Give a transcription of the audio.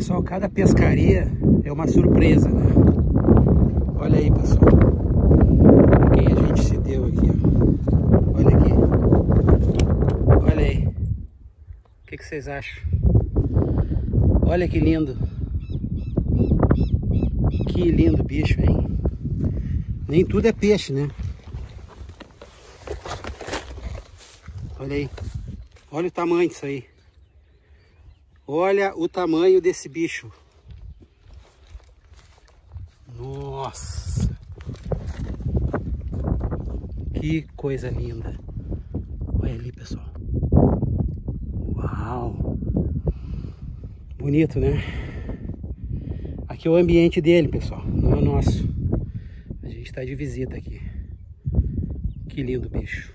Pessoal, cada pescaria é uma surpresa, né? Olha aí, pessoal. Quem a gente se deu aqui, ó. Olha aqui. Olha aí. O que, que vocês acham? Olha que lindo. Que lindo bicho, hein? Nem tudo é peixe, né? Olha aí. Olha o tamanho disso aí. Olha o tamanho desse bicho. Nossa. Que coisa linda. Olha ali, pessoal. Uau. Bonito, né? Aqui é o ambiente dele, pessoal. Não é nosso. A gente está de visita aqui. Que lindo bicho.